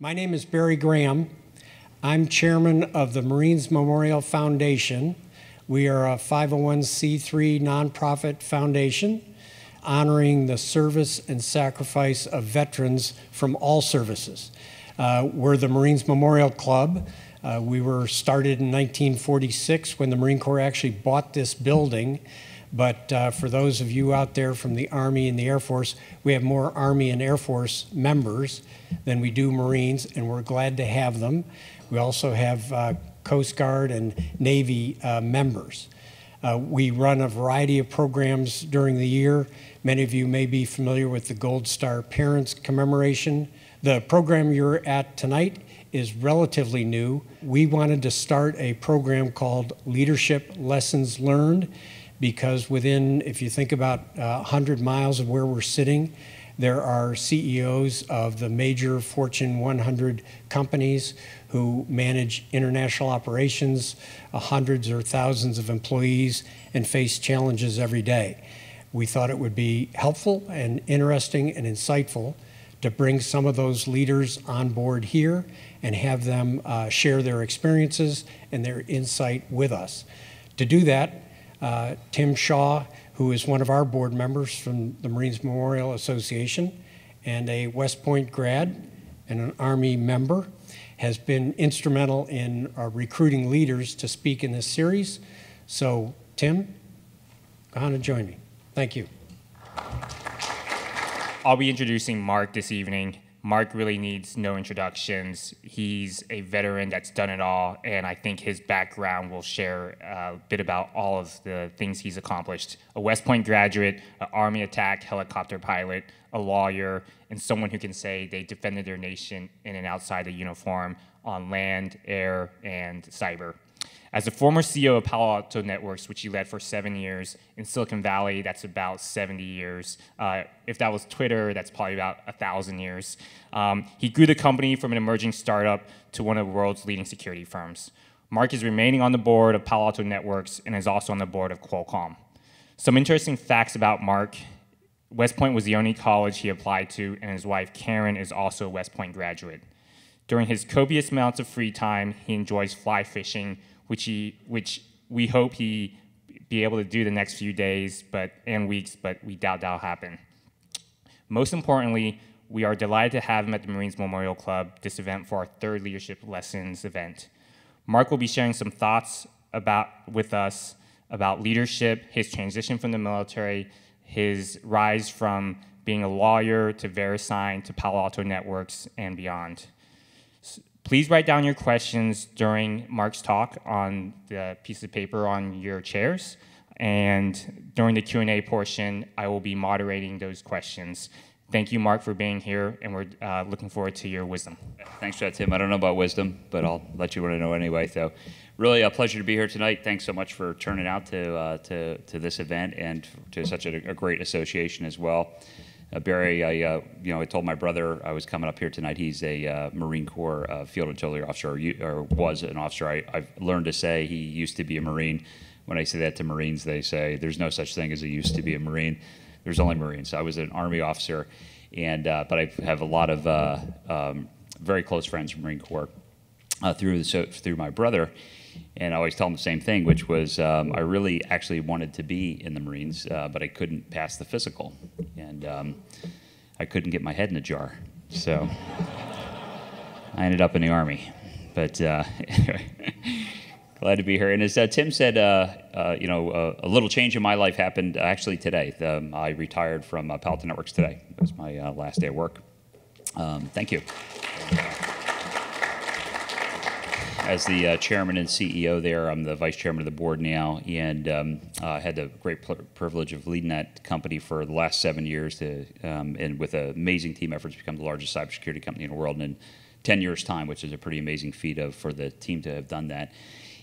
My name is Barry Graham. I'm chairman of the Marines Memorial Foundation. We are a 501c3 nonprofit foundation honoring the service and sacrifice of veterans from all services. Uh, we're the Marines Memorial Club. Uh, we were started in 1946 when the Marine Corps actually bought this building. But uh, for those of you out there from the Army and the Air Force, we have more Army and Air Force members than we do Marines, and we're glad to have them. We also have uh, Coast Guard and Navy uh, members. Uh, we run a variety of programs during the year. Many of you may be familiar with the Gold Star Parents Commemoration. The program you're at tonight is relatively new. We wanted to start a program called Leadership Lessons Learned because within, if you think about uh, 100 miles of where we're sitting, there are CEOs of the major Fortune 100 companies who manage international operations, uh, hundreds or thousands of employees, and face challenges every day. We thought it would be helpful and interesting and insightful to bring some of those leaders on board here and have them uh, share their experiences and their insight with us. To do that, uh, Tim Shaw who is one of our board members from the Marines Memorial Association and a West Point grad and an Army member, has been instrumental in uh, recruiting leaders to speak in this series. So, Tim, go on and join me. Thank you. I'll be introducing Mark this evening. Mark really needs no introductions. He's a veteran that's done it all, and I think his background will share uh, a bit about all of the things he's accomplished. A West Point graduate, an Army attack helicopter pilot, a lawyer, and someone who can say they defended their nation in and outside the uniform on land, air, and cyber. As a former CEO of Palo Alto Networks, which he led for seven years, in Silicon Valley, that's about 70 years. Uh, if that was Twitter, that's probably about 1,000 years. Um, he grew the company from an emerging startup to one of the world's leading security firms. Mark is remaining on the board of Palo Alto Networks and is also on the board of Qualcomm. Some interesting facts about Mark. West Point was the only college he applied to, and his wife Karen is also a West Point graduate. During his copious amounts of free time, he enjoys fly fishing, which he which we hope he be able to do the next few days but and weeks, but we doubt that'll happen. Most importantly, we are delighted to have him at the Marines Memorial Club, this event for our third Leadership Lessons event. Mark will be sharing some thoughts about with us about leadership, his transition from the military, his rise from being a lawyer to VeriSign to Palo Alto Networks and beyond. Please write down your questions during Mark's talk on the piece of paper on your chairs. And during the Q&A portion, I will be moderating those questions. Thank you, Mark, for being here, and we're uh, looking forward to your wisdom. Thanks for that, Tim. I don't know about wisdom, but I'll let you want to know anyway. So, really a pleasure to be here tonight. Thanks so much for turning out to uh, to, to this event and to such a, a great association as well. Uh, Barry, I, uh, you know, I told my brother I was coming up here tonight. He's a uh, Marine Corps field artillery officer, or, was an officer. I, have learned to say he used to be a Marine. When I say that to Marines, they say there's no such thing as a used to be a Marine. There's only Marines. I was an Army officer, and but I have a lot of um, very close friends from Marine Corps through so, through my brother and I always tell them the same thing, which was um, I really actually wanted to be in the Marines, uh, but I couldn't pass the physical, and um, I couldn't get my head in a jar, so I ended up in the Army. But uh, glad to be here. And as uh, Tim said, uh, uh, you know, a little change in my life happened actually today. Um, I retired from uh, Palo Alto Networks today. It was my last day of work. Um, thank you as the uh, chairman and CEO there. I'm the vice chairman of the board now, and um, uh, had the great privilege of leading that company for the last seven years, to, um, and with amazing team effort to become the largest cybersecurity company in the world in 10 years' time, which is a pretty amazing feat of for the team to have done that.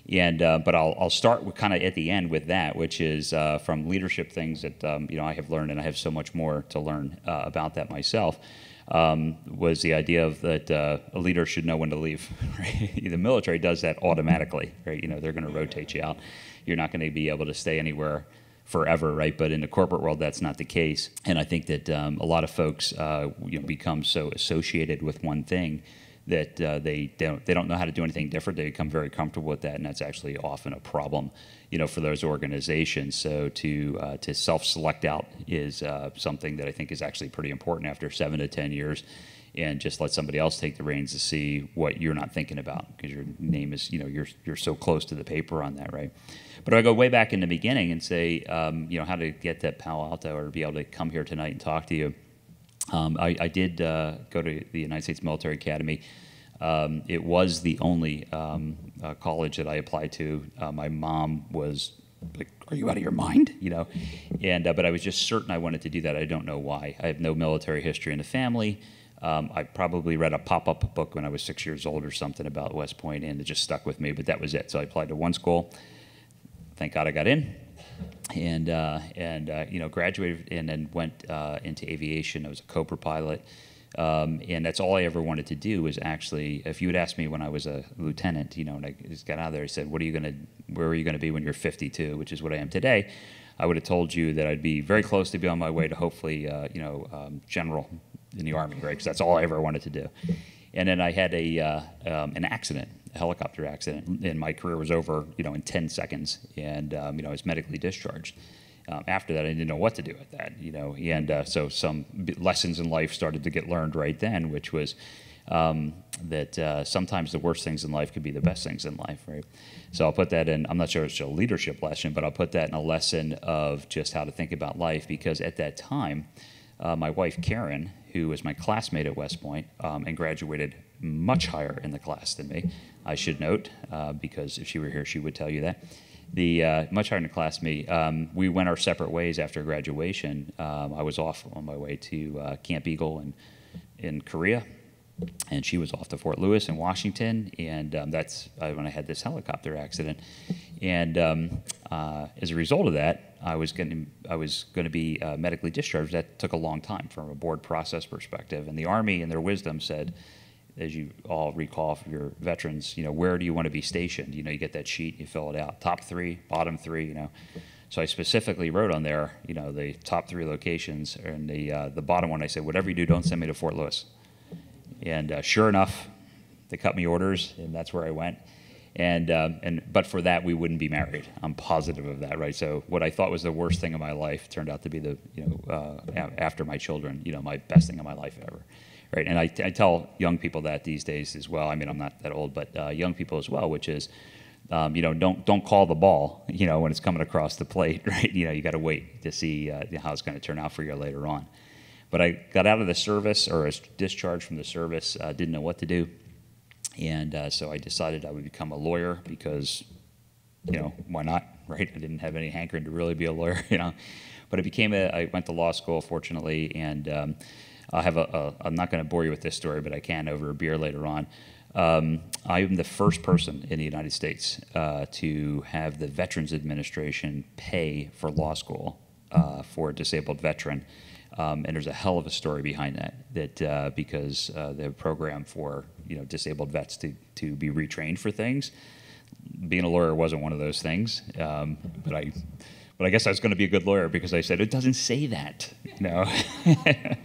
And uh, but I'll, I'll start with kind of at the end with that, which is uh, from leadership things that um, you know I have learned, and I have so much more to learn uh, about that myself um, was the idea of that uh, a leader should know when to leave. Right? the military does that automatically, right? You know, they're going to rotate you out. You're not going to be able to stay anywhere forever, right? But in the corporate world, that's not the case. And I think that um, a lot of folks uh, you know, become so associated with one thing that uh, they don't they don't know how to do anything different. They become very comfortable with that, and that's actually often a problem, you know, for those organizations. So to uh, to self-select out is uh, something that I think is actually pretty important after seven to ten years, and just let somebody else take the reins to see what you're not thinking about because your name is you know you're you're so close to the paper on that, right? But I go way back in the beginning and say, um, you know, how to get to Palo Alto or be able to come here tonight and talk to you um, I, I, did uh, go to the United States Military Academy. Um, it was the only um, uh, college that I applied to. Uh, my mom was like, "Are you out of your mind?" You know, and uh, but I was just certain I wanted to do that. I don't know why. I have no military history in the family. Um, I probably read a pop-up book when I was six years old or something about West Point, and it just stuck with me. But that was it. So I applied to one school. Thank God I got in and uh, and uh, you know graduated and then went uh, into aviation. I was a Cobra pilot, um, and that's all I ever wanted to do was actually. If you had asked me when I was a lieutenant, you know, and I just got out of there, I said, "What are you gonna? Where are you gonna be when you're 52?" Which is what I am today. I would have told you that I'd be very close to be on my way to hopefully, uh, you know, um, general in the army, right? Because that's all I ever wanted to do. And then I had a uh, um, an accident a helicopter accident, and my career was over, you know, in 10 seconds, and um, you know, I was medically discharged. Um, after that, I didn't know what to do with that, you know, and uh, so some lessons in life started to get learned right then, which was um, that uh, sometimes the worst things in life could be the best things in life, right? So I'll put that in. I'm not sure it's a leadership lesson, but I'll put that in a lesson of just how to think about life, because at that time, uh, my wife Karen, who was my classmate at West Point um, and graduated much higher in the class than me, I should note, uh, because if she were here, she would tell you that. The uh, much higher in class me. Um, we went our separate ways after graduation. Um, I was off on my way to uh, Camp Eagle in, in Korea, and she was off to Fort Lewis in Washington, and um, that's uh, when I had this helicopter accident. And um, uh, as a result of that, I was going to I was going to be uh, medically discharged. That took a long time from a board process perspective, and the Army, in their wisdom, said as you all recall from your veterans, you know, where do you want to be stationed? You know, you get that sheet, you fill it out, top three, bottom three, you know. So I specifically wrote on there, you know, the top three locations, and the uh, the bottom one I said, whatever you do, don't send me to Fort Lewis. And uh, sure enough, they cut me orders, and that's where I went. And um, and but for that, we wouldn't be married. I'm positive of that, right? So what I thought was the worst thing of my life turned out to be the you know uh, after my children, you know, my best thing of my life ever right? And I, I tell young people that these days as well. I mean, I'm not that old, but uh, young people as well, which is, um, you know, don't don't call the ball, you know, when it's coming across the plate, right? You know, you got to wait to see uh, how it's going to turn out for you later on. But I got out of the service or was discharged from the service, uh, didn't know what to do, and uh, so I decided I would become a lawyer because, you know, why not, right? I didn't have any hankering to really be a lawyer, you know. But I became a. I went to law school, fortunately, and um, I have a, a I'm not going to bore you with this story, but I can over a beer later on. Um, I am the first person in the United States uh, to have the Veterans Administration pay for law school uh, for a disabled veteran. Um, and there's a hell of a story behind that. That uh, because uh, the program for you know disabled vets to to be retrained for things. Being a lawyer wasn't one of those things, um, but I but I guess I was going to be a good lawyer because I said it doesn't say that. No.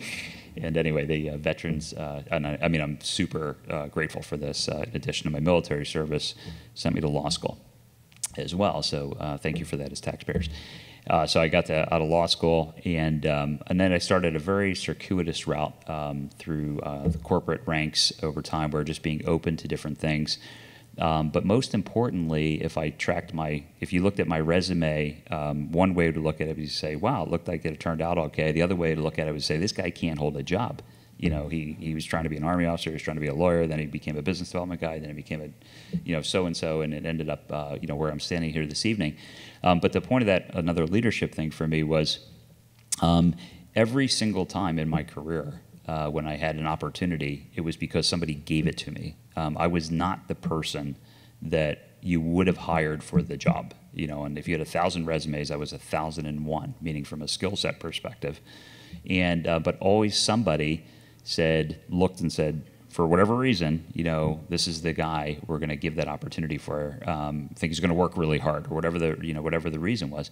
And anyway, the uh, veterans, uh, and I, I, mean, I'm super uh, grateful for this. Uh, in addition to my military service, sent me to law school as well. So uh, thank you for that as taxpayers. Uh, so I got to, out of law school, and um, and then I started a very circuitous route um, through the corporate ranks over time, where just being open to different things. Um, but most importantly, if I tracked my, if you looked at my resume, um, one way to look at it was say, wow, it looked like it turned out okay. The other way to look at it was say, this guy can't hold a job. You know, he, he was trying to be an army officer, he was trying to be a lawyer, then he became a business development guy, then he became a, you know, so and so, and it ended up, uh, you know, where I'm standing here this evening. Um, but the point of that, another leadership thing for me was um, every single time in my career, uh, when I had an opportunity, it was because somebody gave it to me. Um, I was not the person that you would have hired for the job. You know, and if you had a thousand resumes, I was a thousand and one, meaning from a skill set perspective. And uh, but always somebody said, looked and said, for whatever reason, you know, this is the guy we're going to give that opportunity for. Um, think he's going to work really hard, or whatever the you know whatever the reason was.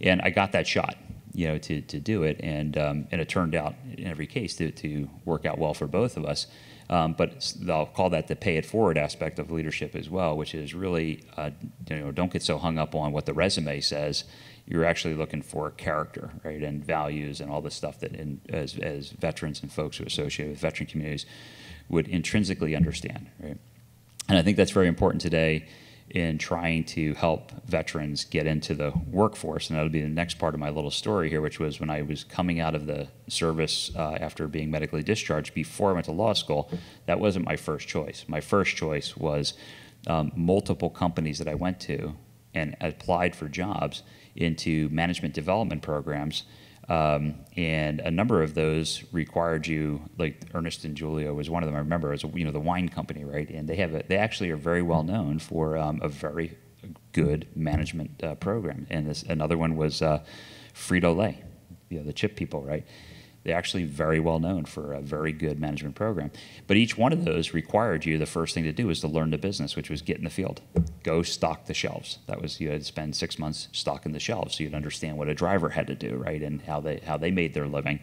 And I got that shot. you know, to, to do it. And, um, and it turned out in every case to, to work out well for both of us. Um, but I'll call that the pay it forward aspect of leadership as well, which is really, uh, you know, don't get so hung up on what the resume says. You're actually looking for character, right, and values and all the stuff that, in, as, as veterans and folks who associate with veteran communities, would intrinsically understand, right? And I think that's very important today in trying to help veterans get into the workforce. And that'll be the next part of my little story here, which was when I was coming out of the service uh, after being medically discharged before I went to law school. That wasn't my first choice. My first choice was um, multiple companies that I went to and applied for jobs into management development programs um, and a number of those required you, like Ernest and Julio was one of them. I remember as you know the wine company, right? And they have a, they actually are very well known for um, a very good management uh, program. And this, another one was uh, Frito Lay, you know the chip people, right? They're actually very well known for a very good management program. But each one of those required you, the first thing to do was to learn the business, which was get in the field, go stock the shelves. That was, you had to spend six months stocking the shelves so you'd understand what a driver had to do, right? And how they, how they made their living.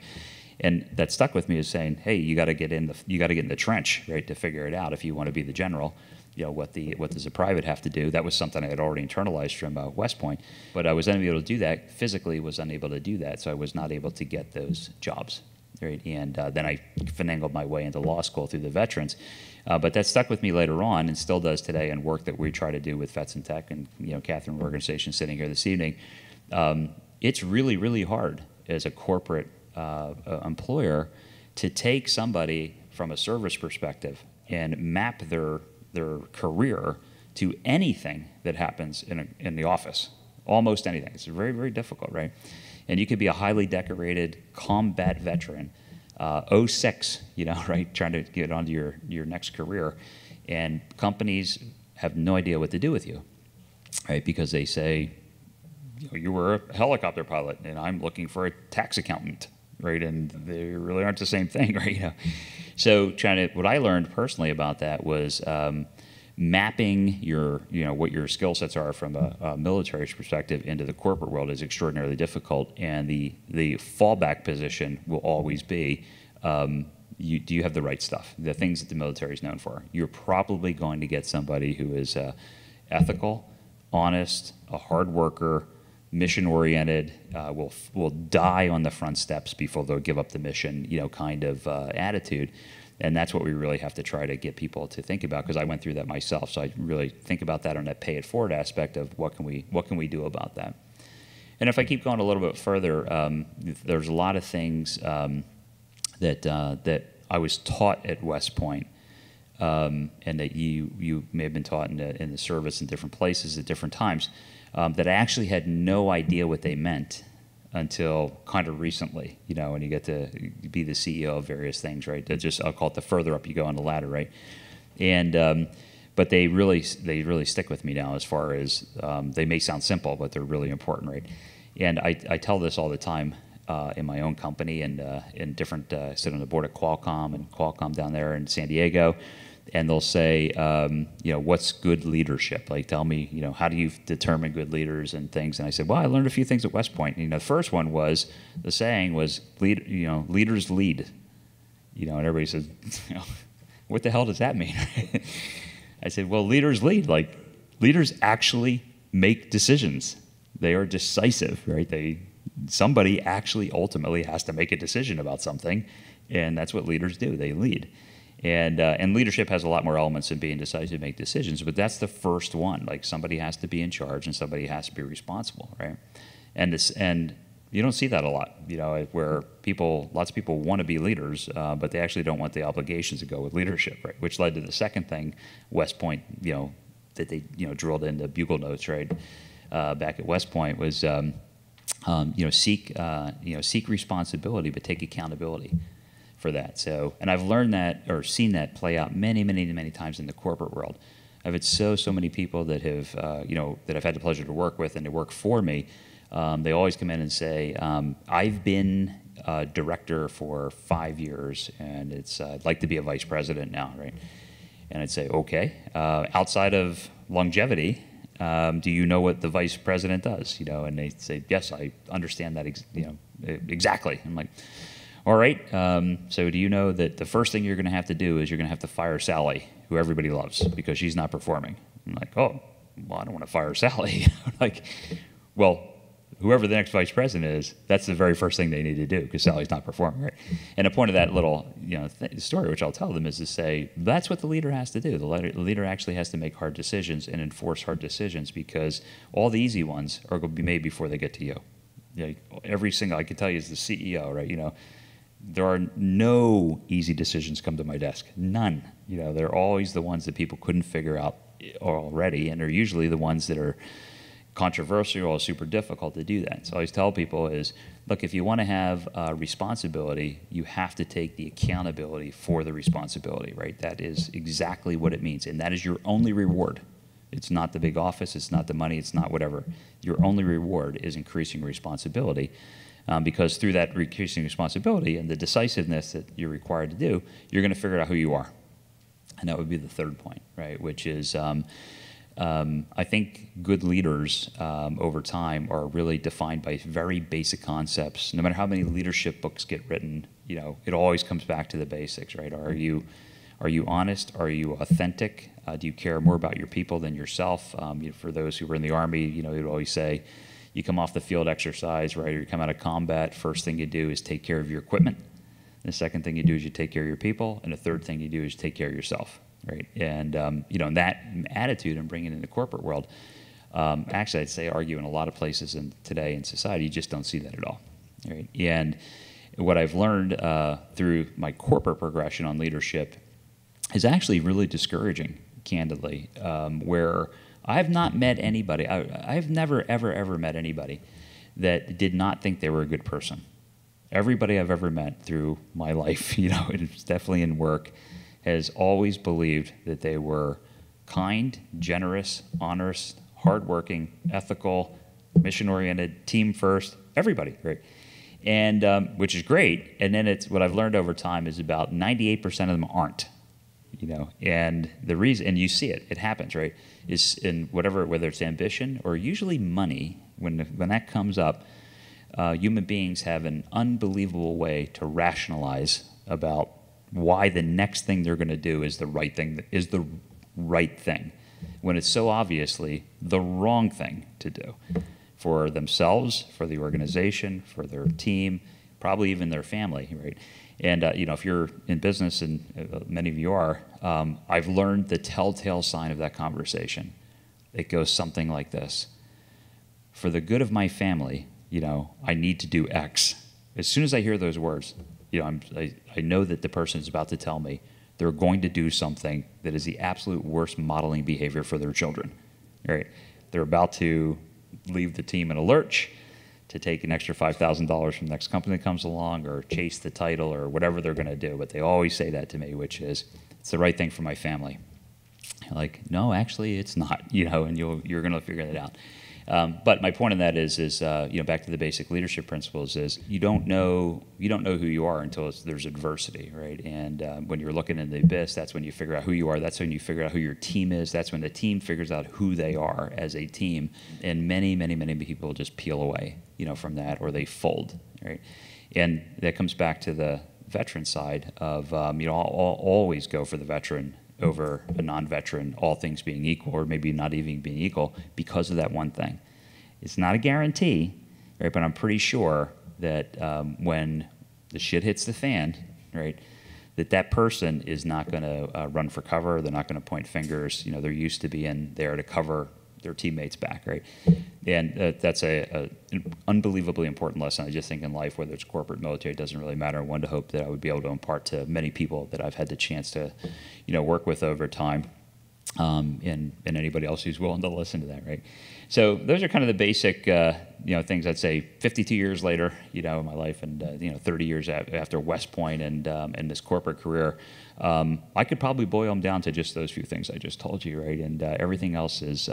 And that stuck with me as saying, hey, you got to get in the, you got to get in the trench, right, to figure it out if you want to be the general you know what the what does a private have to do? That was something i had already internalized from uh, west point but i was unable to do that physically was unable to do that so i was not able to get those jobs right? And uh, then i finagled my way into law school through the veterans uh, but that stuck with me later on and still does today in work that we try to do with vets and tech and you know catherine organization sitting here this evening. Um, it's really really hard as a corporate uh, uh, employer to take somebody from a service perspective and map their their career to anything that happens in, a, in the office. Almost anything. It's very, very difficult, right? And you could be a highly decorated combat veteran, uh, O-6, you know, right, trying to get onto your, your next career. And companies have no idea what to do with you, right? Because they say, you, know, you were a helicopter pilot and I'm looking for a tax accountant, right? And they really aren't the same thing, right? You know? So trying to, what I learned personally about that was um, mapping your, you know, what your skill sets are from a, a, military perspective into the corporate world is extraordinarily difficult. And the, the fallback position will always be, um, you, do you have the right stuff? The things that the military is known for. You're probably going to get somebody who is uh, ethical, honest, a hard worker, mission oriented, uh, will will die on the front steps before they'll give up the mission, you know, kind of uh, attitude. And that's what we really have to try to get people to think about because I went through that myself. So I really think about that on that pay it forward aspect of what can we what can we do about that. And if I keep going a little bit further, um, there's a lot of things um, that uh, that I was taught at West Point. Um, and that you you may have been taught in the, in the service in different places at different times um, that I actually had no idea what they meant until kind of recently, you know, when you get to be the CEO of various things, right? Just I'll call it the further up you go on the ladder, right? And um, but they really they really stick with me now as far as um, they may sound simple, but they're really important, right? And I, I tell this all the time uh, in my own company and uh, in different uh, sit on the board at Qualcomm and Qualcomm down there in San Diego and they'll say, um, you know, what's good leadership? Like, tell me, you know, how do you determine good leaders and things? And I said, well, I learned a few things at West Point. And, you know, the first one was the saying was, lead, you know, leaders lead. You know, and everybody says, you know, what the hell does that mean? I said, well, leaders lead. Like, leaders actually make decisions. They are decisive, right? They somebody actually ultimately has to make a decision about something, and that's what leaders do. They lead. And, uh, and leadership has a lot more elements than being decisive to make decisions, but that's the first one. Like somebody has to be in charge and somebody has to be responsible, right? And this, and you don't see that a lot, you know, where people, lots of people want to be leaders, uh, but they actually don't want the obligations to go with leadership, right? Which led to the second thing, West Point, you know, that they, you know, drilled into bugle notes, right? Uh, back at West Point was, um, um, you know, seek, uh, you know, seek responsibility, but take accountability for that. So, and I've learned that or seen that play out many, many, many times in the corporate world. I've had so, so many people that have, uh, you know, that I've had the pleasure to work with and to work for me. Um, they always come in and say, um, "I've been a director for five years, and it's uh, I'd like to be a vice president now, right?" And I'd say, "Okay." Uh, outside of longevity, Um, do you know what the vice president does? You know, and they say, yes, I understand that, you know, exactly. I'm like, all right. Um, so do you know that the first thing you're going to have to do is you're going to have to fire Sally, who everybody loves, because she's not performing. I'm like, oh, well, I don't want to fire Sally. like, well, whoever the next vice president is, that's the very first thing they need to do because Sally's not performing, right? And the point of that little you know th- story, which I'll tell them, is to say that's what the leader has to do. The leader, actually has to make hard decisions and enforce hard decisions because all the easy ones are going to be made before they get to you. every single I can tell you is the CEO, right? You know, there are no easy decisions come to my desk. None. You know, they're always the ones that people couldn't figure out already, and they're usually the ones that are controversial or super difficult to do that. So I always tell people is, look, if you want to have uh, responsibility, you have to take the accountability for the responsibility, right? That is exactly what it means, and that is your only reward. It's not the big office, it's not the money, it's not whatever. Your only reward is increasing responsibility. Um, because through that increasing responsibility and the decisiveness that you're required to do, you're going to figure out who you are. And that would be the third point, right? Which is, um, um, I think good leaders um, over time are really defined by very basic concepts. No matter how many leadership books get written, you know, it always comes back to the basics, right? Are you are you honest? Are you authentic? Uh, do you care more about your people than yourself? Um, you know, for those who were in the army, you know, you'd always say, you come off the field exercise, right, or you come out of combat, first thing you do is take care of your equipment. The second thing you do is you take care of your people, and the third thing you do is take care of yourself, right? And um, you know, and that attitude and bringing it in the corporate world, um, actually, I'd say argue in a lot of places in today in society, you just don't see that at all, right? And what I've learned uh, through my corporate progression on leadership is actually really discouraging, candidly, um, where I've not met anybody, I, have never, ever, ever met anybody that did not think they were a good person. Everybody I've ever met through my life, you know, it's definitely in work, has always believed that they were kind, generous, honest, hardworking, ethical, mission oriented, team first, everybody, right? And um, which is great. And then it's what I've learned over time is about 98% of them aren't you know and the reason and you see it it happens right? Is in whatever whether it's ambition or usually money when when that comes up uh, human beings have an unbelievable way to rationalize about why the next thing they're going to do is the right thing is the right thing when it's so obviously the wrong thing to do for themselves for the organization for their team probably even their family right and uh, you know, if you're in business, and uh, many of you are, um, I've learned the telltale sign of that conversation. It goes something like this: "For the good of my family, you know, I need to do X." As soon as I hear those words, you know, I'm, I, I know that the person is about to tell me they're going to do something that is the absolute worst modeling behavior for their children. Right? They're about to leave the team in a lurch to take an extra $5,000 from the next company that comes along or chase the title or whatever they're going to do. But they always say that to me, which is, it's the right thing for my family. Like, no, actually, it's not, you know, and you'll, you're going to figure that out. Um, but my point in that is, is uh, you know, back to the basic leadership principles is you don't know you don't know who you are until there's adversity, right? And uh, when you're looking in the abyss, that's when you figure out who you are. That's when you figure out who your team is. That's when the team figures out who they are as a team. And many, many, many people just peel away, you know, from that, or they fold, right? And that comes back to the veteran side of um, you know I'll, I'll always go for the veteran over a non-veteran, all things being equal, or maybe not even being equal, because of that one thing. It's not a guarantee, right? But I'm pretty sure that um, when the shit hits the fan, right, that that person is not going to uh, run for cover. They're not going to point fingers. You know, they're used to being there to cover their teammates back, right? And uh, that's a, a, an unbelievably important lesson. I just think in life, whether it's corporate, military, it doesn't really matter. One to hope that I would be able to impart to many people that I've had the chance to, you know, work with over time, um, and and anybody else who's willing to listen to that, right? So those are kind of the basic, uh, you know, things I'd say. 52 years later, you know, in my life, and uh, you know, 30 years after West Point and um, and this corporate career, um, I could probably boil them down to just those few things I just told you, right? And uh, everything else is.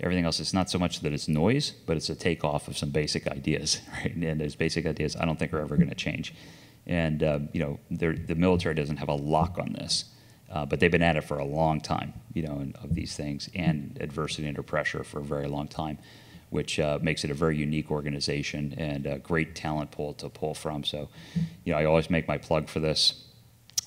Everything else is not so much that it's noise, but it's a takeoff of some basic ideas, right? And those basic ideas I don't think are ever going to change. And uh, you know, the military doesn't have a lock on this. Uh, but they've been at it for a long time, you know, and, of these things and adversity under pressure for a very long time, which uh, makes it a very unique organization and a great talent pool to pull from. So, you know, I always make my plug for this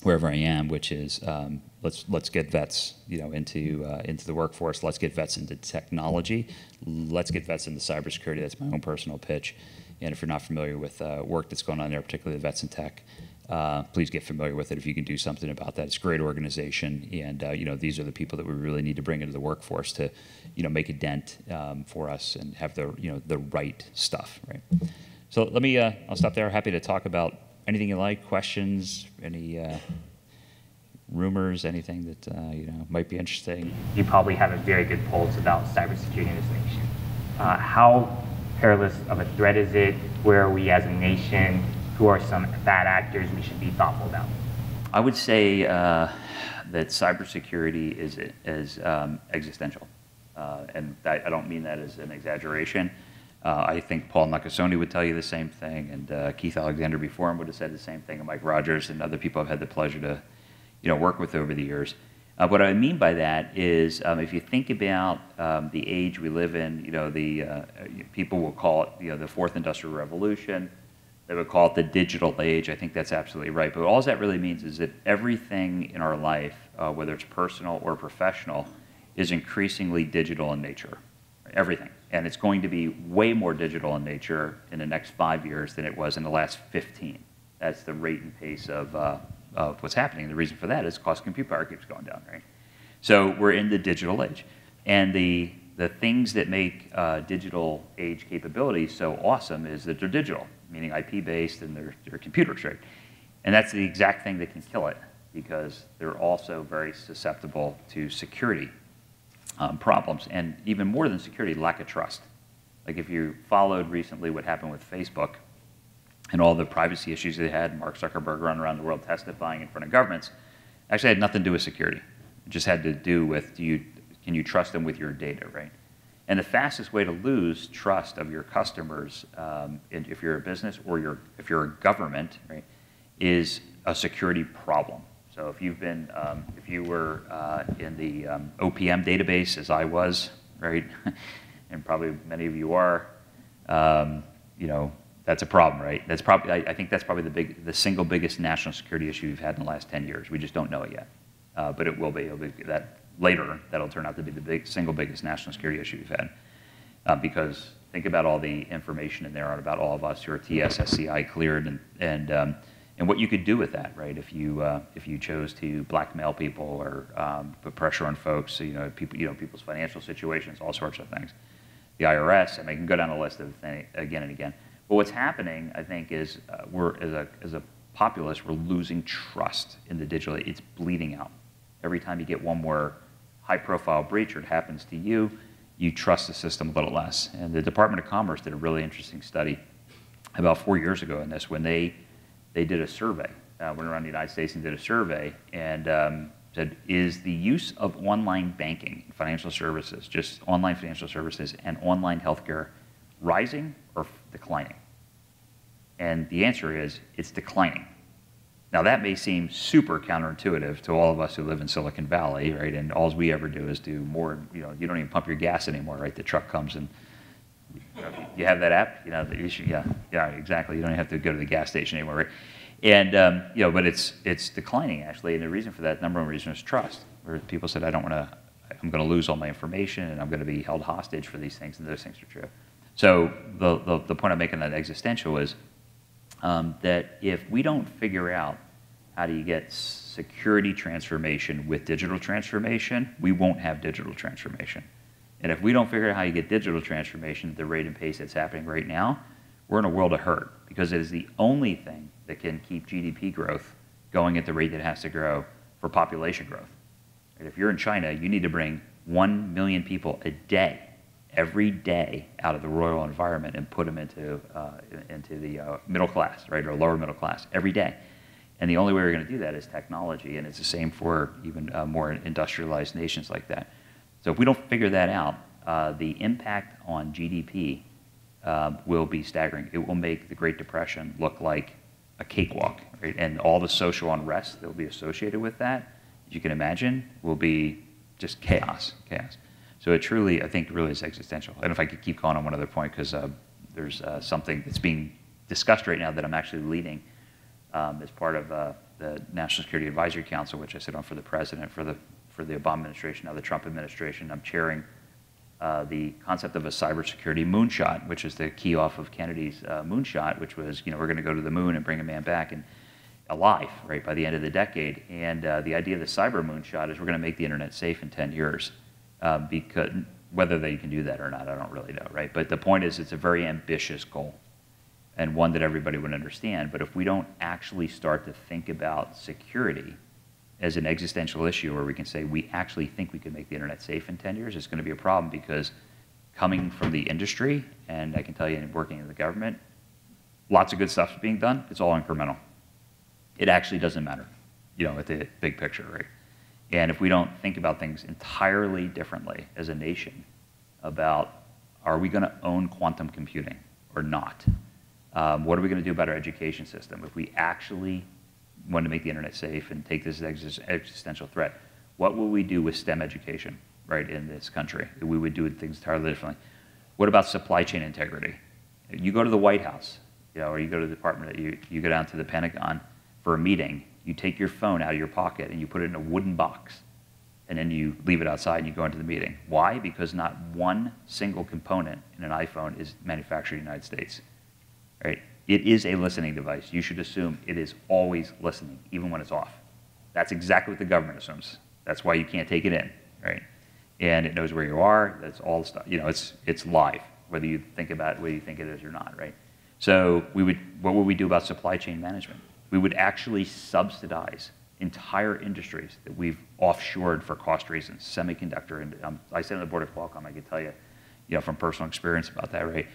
wherever I am, which is um, let's let's get vets, you know, into uh, into the workforce. Let's get vets into technology. Let's get vets into cybersecurity. That's my own personal pitch. And if you're not familiar with uh, work that's going on there, particularly the vets in tech, uh, please get familiar with it if you can do something about that. It's a great organization, and uh, you know these are the people that we really need to bring into the workforce to, you know, make a dent um, for us and have the you know the right stuff, right? So let me. Uh, I'll stop there. Happy to talk about anything you like, questions, any uh, rumors, anything that uh, you know might be interesting. You probably have a very good pulse about cybersecurity in this nation. Uh, how perilous of a threat is it? Where are we as a nation? who are some bad actors we should be thoughtful about? I would say uh, that cybersecurity is, is um, existential. Uh, and I, I, don't mean that as an exaggeration. Uh, I think Paul Nakasone would tell you the same thing, and uh, Keith Alexander before him would have said the same thing, and Mike Rogers and other people I've had the pleasure to you know, work with over the years. Uh, what I mean by that is, um, if you think about um, the age we live in, you know, the uh, people will call it, you know, the fourth industrial revolution. They would call it the digital age. I think that's absolutely right. But all that really means is that everything in our life, uh, whether it's personal or professional, is increasingly digital in nature. Everything. And it's going to be way more digital in nature in the next five years than it was in the last 15. That's the rate and pace of, uh, of what's happening. The reason for that is cost of compute power keeps going down, right? So we're in the digital age. And the, the things that make uh, digital age capabilities so awesome is that they're digital meaning IP-based, and they're, they're computers, right? And that's the exact thing that can kill it because they're also very susceptible to security um, problems, and even more than security, lack of trust. Like if you followed recently what happened with Facebook and all the privacy issues they had, Mark Zuckerberg run around the world testifying in front of governments, actually had nothing to do with security. It just had to do with do you, can you trust them with your data, right? And the fastest way to lose trust of your customers, um, if you're a business or you're, if you're a government, right, is a security problem. So if you've been, um, if you were uh, in the um, OPM database, as I was, right, and probably many of you are, um, you know, that's a problem, right? That's probably, I, I, think that's probably the big, the single biggest national security issue we've had in the last 10 years. We just don't know it yet, uh, but it will be. It'll be that later that'll turn out to be the big, single biggest national security issue we've had. Uh, because think about all the information in there about all of us who are TS/SCI cleared and, and, um, and what you could do with that, right? If you, uh, if you chose to blackmail people or um, put pressure on folks, you know, people, you know, people's financial situations, all sorts of things. The IRS, I mean, I can go down the list of things again and again. But what's happening, I think, is uh, we're, as a, as a populace, we're losing trust in the digital. It's bleeding out. Every time you get one more high profile breach or it happens to you, you trust the system a little less. And the Department of Commerce did a really interesting study about four years ago in this when they, they did a survey, uh, went around the United States and did a survey and um, said, is the use of online banking, financial services, just online financial services and online healthcare rising or declining? And the answer is it's declining. Now, that may seem super counterintuitive to all of us who live in Silicon Valley, right? And all we ever do is do more, you know, you don't even pump your gas anymore, right? The truck comes and you have that app, you know, yeah, yeah, exactly. You don't have to go to the gas station anymore, right? And, um, you know, but it's, it's declining actually. And the reason for that, number one reason is trust, where people said, I don't want to, I'm going to lose all my information and I'm going to be held hostage for these things, and those things are true. So the, the, the point I'm making that existential is um, that if we don't figure out how do you get security transformation with digital transformation, we won't have digital transformation. And if we don't figure out how you get digital transformation at the rate and pace that's happening right now, we're in a world of hurt because it is the only thing that can keep GDP growth going at the rate that it has to grow for population growth. And if you're in China, you need to bring 1 million people a day every day out of the rural environment and put them into, uh, into the uh, middle class, right, or lower middle class every day. And the only way we're going to do that is technology, and it's the same for even uh, more industrialized nations like that. So if we don't figure that out, uh, the impact on GDP uh, will be staggering. It will make the Great Depression look like a cakewalk, right? And all the social unrest that will be associated with that you can imagine, will be just chaos, chaos. So it truly, I think, really is existential. And if I could keep going on one other point, because uh, there's uh, something that's being discussed right now that I'm actually leading um, as part of uh, the National Security Advisory Council, which I sit on for the president, for the for the Obama administration, now the Trump administration. I'm chairing uh, the concept of a cybersecurity moonshot, which is the key off of Kennedy's uh, moonshot, which was, you know, we're going to go to the moon and bring a man back and alive, right, by the end of the decade. And uh, the idea of the cyber moonshot is we're going to make the internet safe in 10 years. Uh, because whether they can do that or not, I don't really know, right? But the point is, it's a very ambitious goal and one that everybody would understand. But if we don't actually start to think about security as an existential issue where we can say we actually think we can make the internet safe in 10 years, it's going to be a problem because coming from the industry, and I can tell you working in the government, lots of good stuff is being done. It's all incremental. It actually doesn't matter, you know, at the big picture, right? And if we don't think about things entirely differently as a nation about are we going to own quantum computing or not? Um, what are we going to do about our education system? If we actually want to make the internet safe and take this as existential threat, what will we do with STEM education, right, in this country? We would do things entirely differently. What about supply chain integrity? You go to the White House, you know, or you go to the department, you, you go down to the Pentagon for a meeting, you take your phone out of your pocket and you put it in a wooden box, and then you leave it outside and you go into the meeting. Why? Because not one single component in an iPhone is manufactured in the United States, right? It is a listening device. You should assume it is always listening, even when it's off. That's exactly what the government assumes. That's why you can't take it in, right? And it knows where you are. That's all stuff. You know, it's it's live, whether you think about it, whether you think it is or not, right? So we would, what would we do about supply chain management? We would actually subsidize entire industries that we've offshored for cost reasons, semiconductor. And um, I sit on the board of Qualcomm. I can tell you, you know, from personal experience about that, right?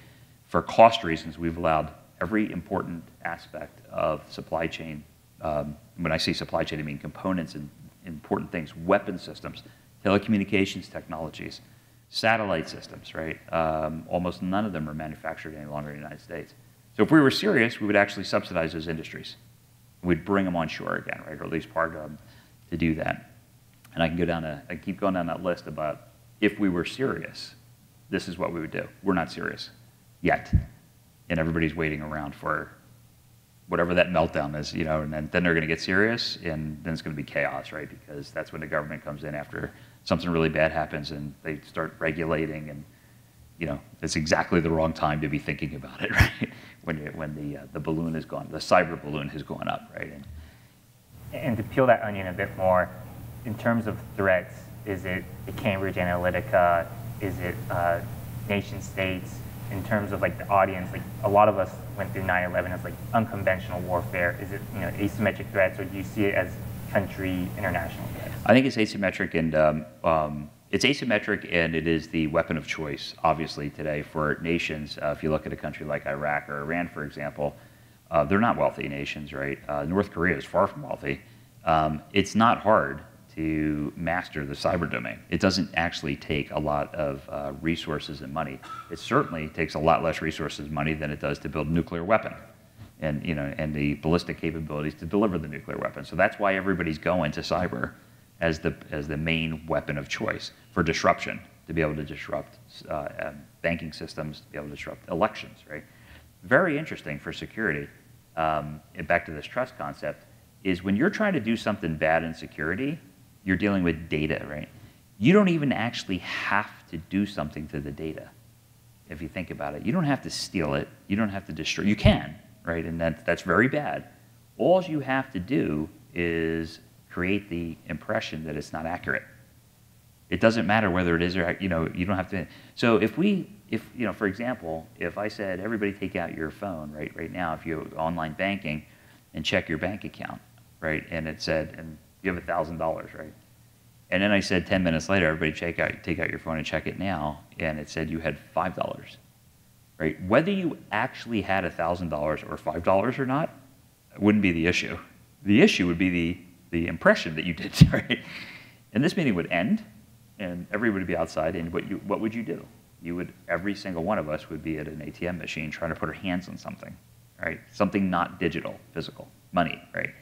For cost reasons, we've allowed every important aspect of supply chain. Um, when I say supply chain, I mean components and important things, weapon systems, telecommunications technologies, satellite systems, right? Um, almost none of them are manufactured any longer in the United States. So if we were serious, we would actually subsidize those industries. We'd bring them on shore again, right? Or at least part of them to do that. And I can go down I keep going down that list about if we were serious, this is what we would do. We're not serious yet and everybody's waiting around for whatever that meltdown is, you know, and then, then they're going to get serious, and then it's going to be chaos, right? Because that's when the government comes in after something really bad happens, and they start regulating, and you know, it's exactly the wrong time to be thinking about it, right? when you, when the uh, the balloon is gone, the cyber balloon has gone up, right? And, and to peel that onion a bit more, in terms of threats, is it the Cambridge Analytica? Is it uh, nation states? in terms of like the audience, like a lot of us went through 9/11 as like unconventional warfare. Is it you know asymmetric threats, or do you see it as country international threats? I think it's asymmetric, and um, um, it's asymmetric, and it is the weapon of choice, obviously today for nations. Uh, if you look at a country like Iraq or Iran, for example, uh, they're not wealthy nations, right? Uh, North Korea is far from wealthy. Um, it's not hard to master the cyber domain. It doesn't actually take a lot of uh, resources and money. It certainly takes a lot less resources and money than it does to build a nuclear weapon and, you know, and the ballistic capabilities to deliver the nuclear weapon. So that's why everybody's going to cyber as the, as the main weapon of choice for disruption, to be able to disrupt uh, um, banking systems, to be able to disrupt elections, right? Very interesting for security. Um, and back to this trust concept, is when you're trying to do something bad in security, you're dealing with data, right? You don't even actually have to do something to the data. If you think about it, you don't have to steal it. You don't have to destroy. You can, right? And that, that's very bad. All you have to do is create the impression that it's not accurate. It doesn't matter whether it is or you know you don't have to. So if we if you know for example if I said everybody take out your phone right right now if you online banking and check your bank account right and it said and you have a $1,000, right? And then I said 10 minutes later, everybody check out, take out your phone and check it now. And it said you had $5, right? Whether you actually had a $1,000 or $5 or not wouldn't be the issue. The issue would be the, the impression that you did, right? And this meeting would end and everybody would be outside and what, you, what would you do? You would, every single one of us would be at an ATM machine trying to put our hands on something, right? Something not digital, physical, money, right?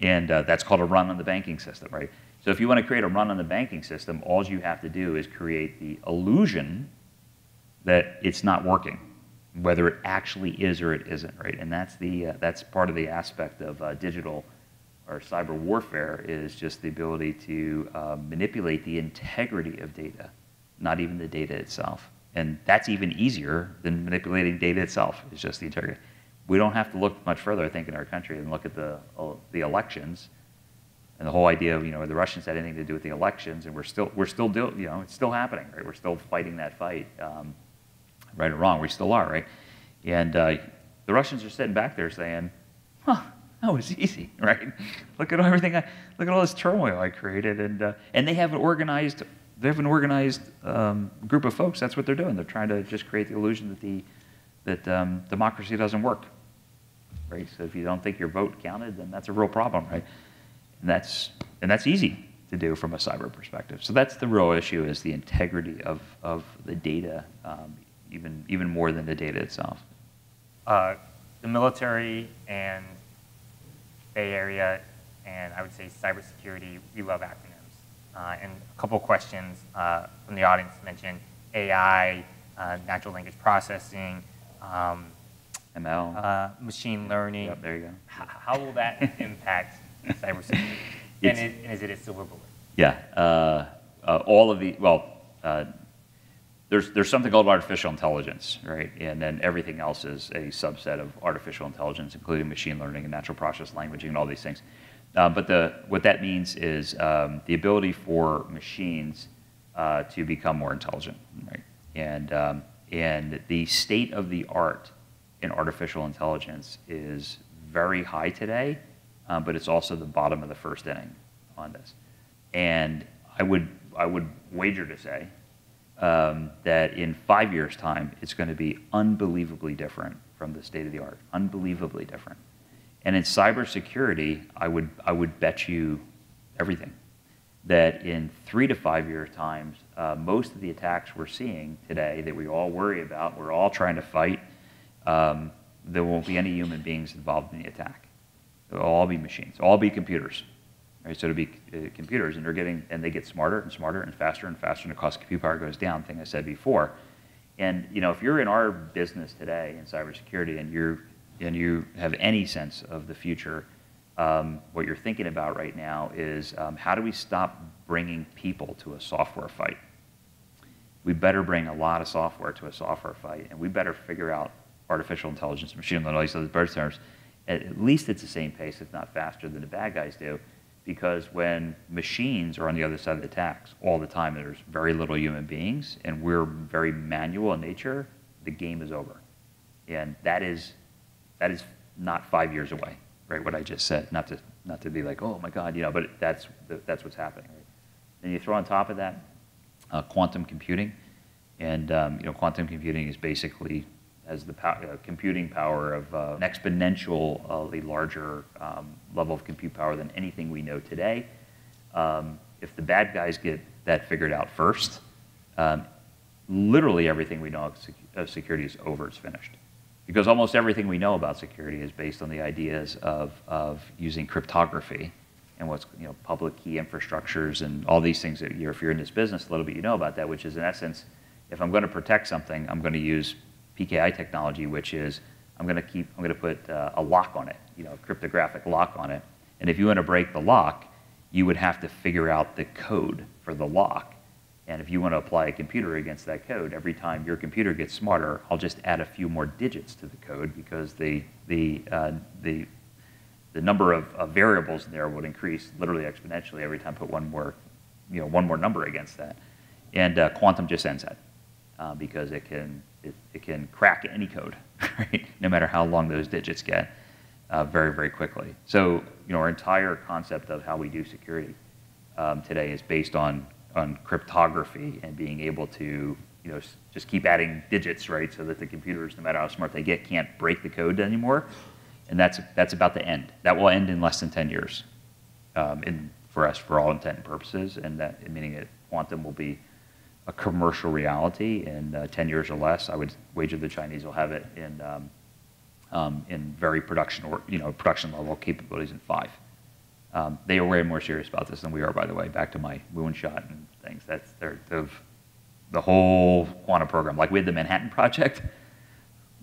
And uh, that's called a run on the banking system, right? So if you want to create a run on the banking system, all you have to do is create the illusion that it's not working, whether it actually is or it isn't, right? And that's the uh, that's part of the aspect of uh, digital or cyber warfare is just the ability to uh, manipulate the integrity of data, not even the data itself. And that's even easier than manipulating data itself. It's just the integrity. We don't have to look much further, I think, in our country and look at the uh, the elections and the whole idea of you know the Russians had anything to do with the elections, and we're still we're still you know it's still happening, right? We're still fighting that fight, um, right or wrong. We still are, right? And uh, the Russians are sitting back there saying, "Huh, that was easy, right? Look at everything. I, look at all this turmoil I created, and uh, and they have an organized they have an organized um, group of folks. That's what they're doing. They're trying to just create the illusion that the that um, democracy doesn't work, right? So if you don't think your vote counted, then that's a real problem, right? And that's, and that's easy to do from a cyber perspective. So that's the real issue is the integrity of, of the data, um, even, even more than the data itself. Uh, the military and Bay Area, and I would say cybersecurity, we love acronyms. Uh, and a couple questions uh, from the audience mentioned AI, uh, natural language processing, um, ML. uh, machine learning. Yep, there you go. H- how will that impact cybersecurity? And, it, and is it a silver bullet? Yeah, uh, uh, all of the, well, uh, there's, there's something called artificial intelligence, right? And then everything else is a subset of artificial intelligence, including machine learning and natural process languaging and all these things. Uh, but the, what that means is um, the ability for machines uh, to become more intelligent, right? And, um, and the state of the art in artificial intelligence is very high today, um, but it's also the bottom of the first inning on this. And I would, I would wager to say um, that in five years' time, it's going to be unbelievably different from the state of the art, unbelievably different. And in cybersecurity, I would, I would bet you everything that in three to five years' times, uh, most of the attacks we're seeing today that we all worry about, we're all trying to fight, um, there won't be any human beings involved in the attack. It'll all be machines, all be computers. Right? So it'll be uh, computers, and they're getting, and they get smarter and smarter and faster and faster, and the cost of compute power goes down. Thing I said before. And you know, if you're in our business today in cybersecurity, and you're and you have any sense of the future, um, what you're thinking about right now is um, how do we stop bringing people to a software fight? We better bring a lot of software to a software fight, and we better figure out artificial intelligence, machine learning, all these other bird terms. At, at least it's the same pace, if not faster, than the bad guys do, because when machines are on the other side of the tax all the time, there's very little human beings, and we're very manual in nature. The game is over, and that is that is not five years away, right? What I just said, not to not to be like, oh my God, you know, but that's that's what's happening. Right? And you throw on top of that uh, quantum computing, and um, you know, quantum computing is basically has the uh, computing power of uh, an exponentially larger um, level of compute power than anything we know today. Um, if the bad guys get that figured out first, um, literally everything we know of, sec- of security is over, it's finished. Because almost everything we know about security is based on the ideas of, of using cryptography and what's you know public key infrastructures and all these things that you're, if you're in this business a little bit you know about that which is in essence if i'm going to protect something i'm going to use pki technology which is i'm going to keep i'm going to put uh, a lock on it you know a cryptographic lock on it and if you want to break the lock you would have to figure out the code for the lock and if you want to apply a computer against that code every time your computer gets smarter i'll just add a few more digits to the code because the the uh, the the number of, of, variables in there would increase literally exponentially every time I put one more, you know, one more number against that. And uh, quantum just ends that uh, because it can, it, it, can crack any code, right? no matter how long those digits get, uh, very, very quickly. So, you know, our entire concept of how we do security um, today is based on, on cryptography and being able to, you know, just keep adding digits, right? So that the computers, no matter how smart they get, can't break the code anymore and that's that's about the end. That will end in less than 10 years, um, in, for us, for all intent and purposes, and that meaning that quantum will be a commercial reality in uh, 10 years or less. I would wager the Chinese will have it in um, um, in very production or you know production level capabilities in five. Um, they are way more serious about this than we are, by the way. Back to my moonshot and things. That's they're, the whole quantum program. Like we had the Manhattan Project.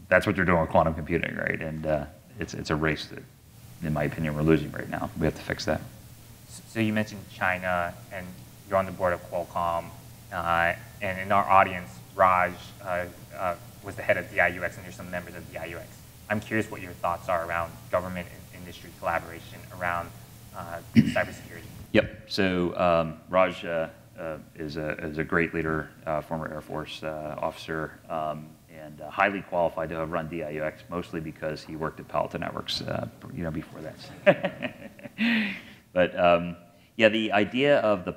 That's what they're doing with quantum computing, right? And uh, it's it's a race that, in my opinion, we're losing right now. We have to fix that. So you mentioned China, and you're on the board of Qualcomm, and in our audience, Raj uh, uh, was the head of DIUX, and there's some members of DIUX. I'm curious what your thoughts are around government and industry collaboration around uh, cybersecurity. Yep. So um, Raj uh, uh, is, a, is a great leader, uh, former Air Force uh, officer, um, and uh, highly qualified to have run DIUX, mostly because he worked at Palo Alto Networks, you know, before that. but um, yeah, the idea of the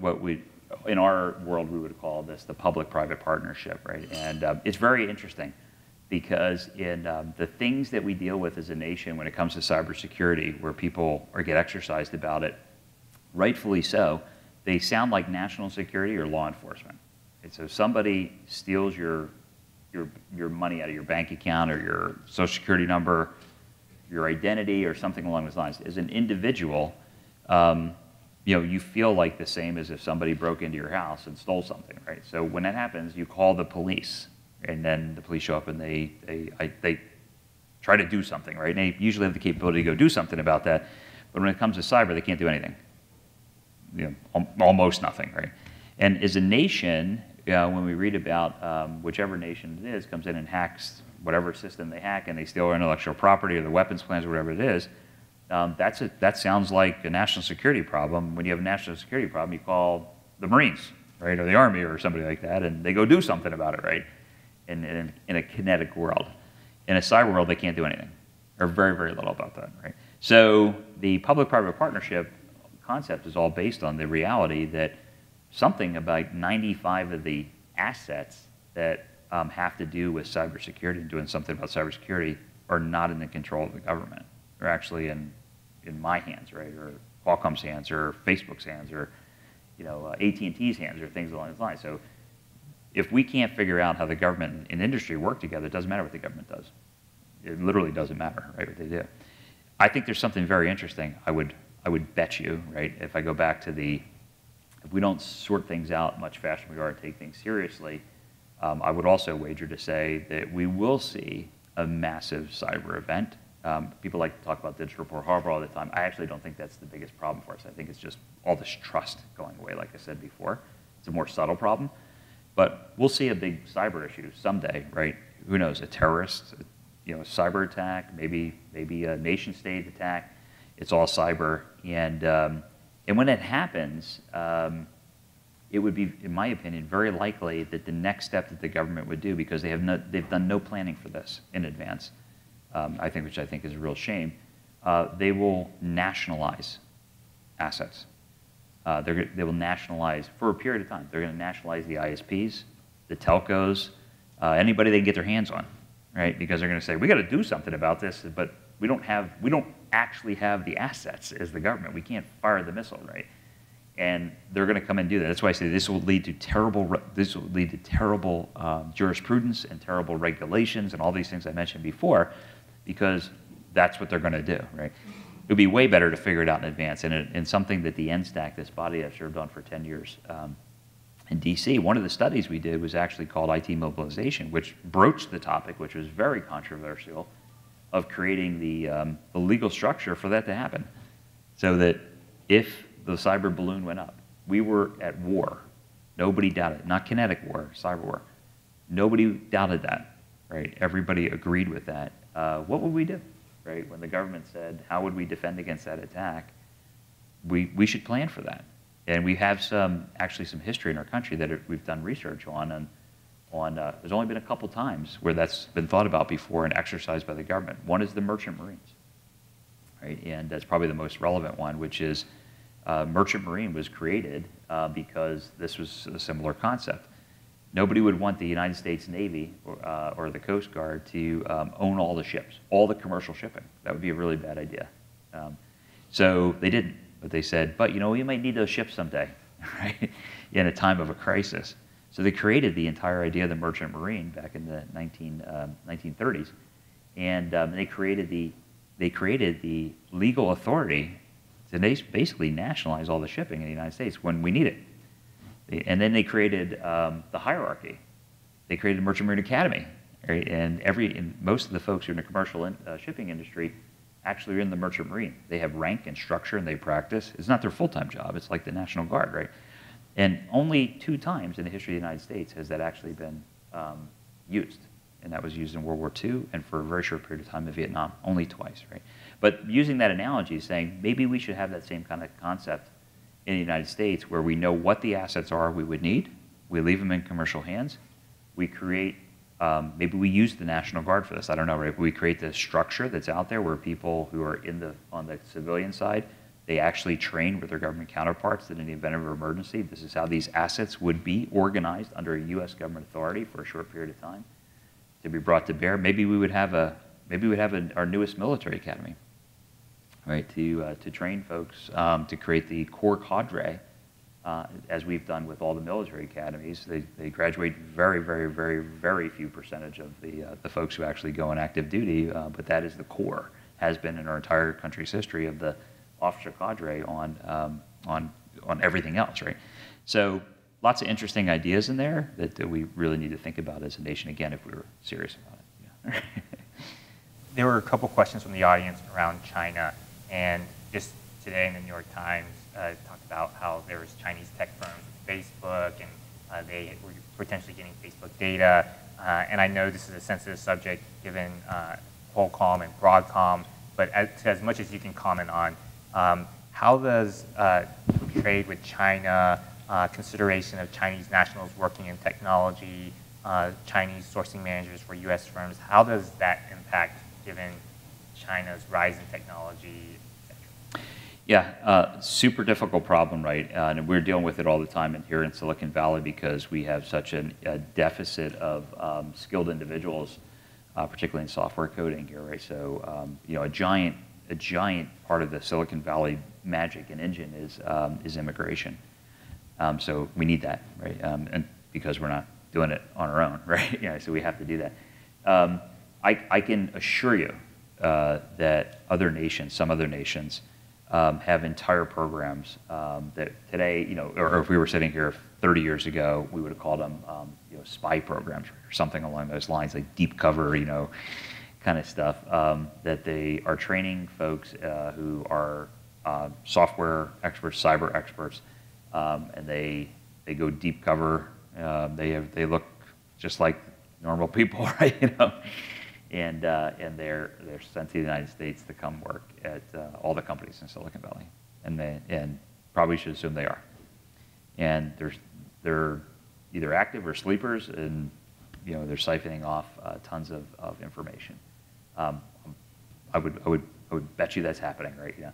what we in our world we would call this the public-private partnership, right? And um, it's very interesting because in um, the things that we deal with as a nation when it comes to cybersecurity, where people get exercised about it, rightfully so, they sound like national security or law enforcement. And so somebody steals your, your, your money out of your bank account or your social security number, your identity or something along those lines. As an individual, um, you know, you feel like the same as if somebody broke into your house and stole something, right? So when that happens, you call the police and then the police show up and they they I, they try to do something, right? And they usually have the capability to go do something about that. But when it comes to cyber, they can't do anything. You know, almost nothing, right? And as a nation, uh, when we read about um, whichever nation it is comes in and hacks whatever system they hack and they steal our intellectual property or the weapons plans or whatever it is, um, that's a, that sounds like a national security problem. When you have a national security problem, you call the Marines, right, or the Army or somebody like that, and they go do something about it, right? in, in, in a kinetic world. In a cyber world, they can't do anything, or very, very little about that, right? So the public-private partnership concept is all based on the reality that something about 95 of the assets that um, have to do with cybersecurity and doing something about cybersecurity are not in the control of the government. They're actually in, in my hands, right, or Qualcomm's hands, or Facebook's hands, or you know, uh, AT&T's hands, or things along those lines. So if we can't figure out how the government and industry work together, it doesn't matter what the government does. It literally doesn't matter, right, what they do. I think there's something very interesting. I would, I would bet you, right, if I go back to the, if we don't sort things out much faster than we are and take things seriously, um, I would also wager to say that we will see a massive cyber event. Um, people like to talk about digital Pearl Harbor all the time. I actually don't think that's the biggest problem for us. I think it's just all this trust going away, like I said before. It's a more subtle problem. But we'll see a big cyber issue someday, right? Who knows? A terrorist, you know, a cyber attack, maybe maybe a nation state attack. It's all cyber, and um, and when it happens, um, it would be, in my opinion, very likely that the next step that the government would do, because they have no, they've done no planning for this in advance, um, I think, which I think is a real shame. Uh, they will nationalize assets. Uh, they will nationalize for a period of time. They're going to nationalize the ISPs, the telcos, uh, anybody they can get their hands on, right? Because they're going to say we got to do something about this, but we don't have we don't actually have the assets as the government. We can't fire the missile, right? And they're going to come and do that. That's why I say this will lead to terrible this will lead to terrible um, jurisprudence and terrible regulations and all these things I mentioned before, because that's what they're going to do, right? it would be way better to figure it out in advance. And, it, and something that the NSTAC, this body I've served on for 10 years um, in DC, one of the studies we did was actually called IT mobilization, which broached the topic, which was very controversial, of creating the, um, the legal structure for that to happen. So that if the cyber balloon went up, we were at war. Nobody doubted, not kinetic war, cyber war. Nobody doubted that, right? Everybody agreed with that. Uh, what would we do? right? When the government said, how would we defend against that attack? We, we should plan for that. And we have some, actually some history in our country that we've done research on. And on uh, there's only been a couple times where that's been thought about before and exercised by the government. One is the merchant marines, right? And that's probably the most relevant one, which is uh, merchant marine was created uh, because this was a similar concept nobody would want the United States Navy or, uh, or the Coast Guard to um, own all the ships, all the commercial shipping. That would be a really bad idea. Um, so they didn't, but they said, but you know, we might need those ships someday, right? in a time of a crisis. So they created the entire idea of the merchant marine back in the 19, um, 1930s, and um, they created the they created the legal authority to basically nationalize all the shipping in the United States when we need it. And then they created um, the hierarchy. They created Merchant Marine Academy, right? And every and most of the folks who are in the commercial in, uh, shipping industry actually are in the Merchant Marine. They have rank and structure, and they practice. It's not their full-time job. It's like the National Guard, right? And only two times in the history of the United States has that actually been um, used. And that was used in World War II and for a very short period of time in Vietnam, only twice, right? But using that analogy, saying maybe we should have that same kind of concept in the United States where we know what the assets are we would need, we leave them in commercial hands, we create, um, maybe we use the National Guard for this, I don't know, right? We create the structure that's out there where people who are in the, on the civilian side, they actually train with their government counterparts that in the event of an emergency, this is how these assets would be organized under a U.S. government authority for a short period of time to be brought to bear. Maybe we would have a, maybe we'd have a, our newest military academy, right, to, uh, to train folks, um, to create the core cadre, uh, as we've done with all the military academies. They, they graduate very, very, very, very few percentage of the, uh, the folks who actually go on active duty, uh, but that is the core, has been in our entire country's history of the officer cadre on, um, on, on everything else, right? So lots of interesting ideas in there that, that we really need to think about as a nation, again, if we were serious about it. Yeah. There were a couple questions from the audience around China, and just today in the New York Times uh, talked about how there was Chinese tech firms, Facebook, and uh, they were potentially getting Facebook data. Uh, and I know this is a sensitive subject given uh, Qualcomm and Broadcom, but as, as much as you can comment on, um, how does uh, trade with China, uh, consideration of Chinese nationals working in technology, Chinese sourcing managers for U.S. firms, how does that impact given China's rise in technology? Yeah, uh, super difficult problem, right? Uh, and we're dealing with it all the time in, here in Silicon Valley because we have such an, a deficit of um, skilled individuals, uh, particularly in software coding here, right? So, um, you know, a giant, a giant part of the Silicon Valley magic and engine is um, is immigration. Um, so we need that, right? Um, and because we're not doing it on our own, right? yeah, so we have to do that. Um, I, I can assure you uh, that other nations, some other nations, um, have entire programs um, that today, you know, or, if we were sitting here 30 years ago, we would have called them, um, you know, spy programs or something along those lines, like deep cover, you know, kind of stuff. Um, that they are training folks uh, who are uh, software experts, cyber experts, um, and they they go deep cover. Uh, they have they look just like normal people, right? You know and uh, and they're they're sent to the United States to come work at uh, all the companies in Silicon Valley, and they and probably should assume they are, and there's they're either active or sleepers, and you know they're siphoning off uh, tons of, of information. Um, I would I would I would bet you that's happening right now,